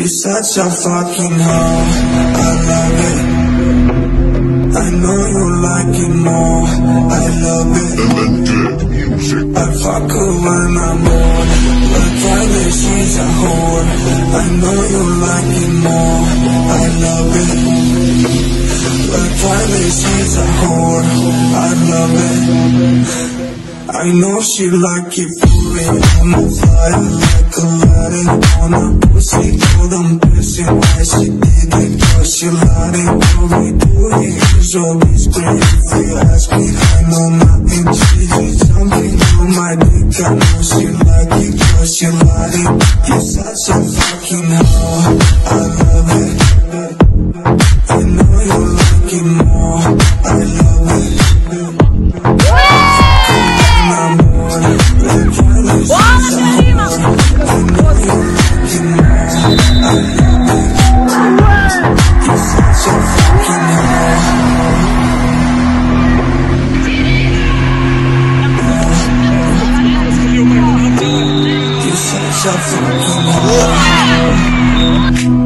You're such a fucking hoe, I love it. I know you like it more, I love it. I fuck her when I'm bored Like Friday, she's a whore I know you like it more, I love it. Like Friday, she's a whore I love it. I know she like it for it. On the fire like a lighting on a pussy Told I'm pissing why she did it Cause she lied it, we do it It's always great if you ask me I know nothing, she just something on my dick I know she like it cause she lied it You're such a fucking hoe, I love it. I know you like it more, I love it You're such a fucking hoe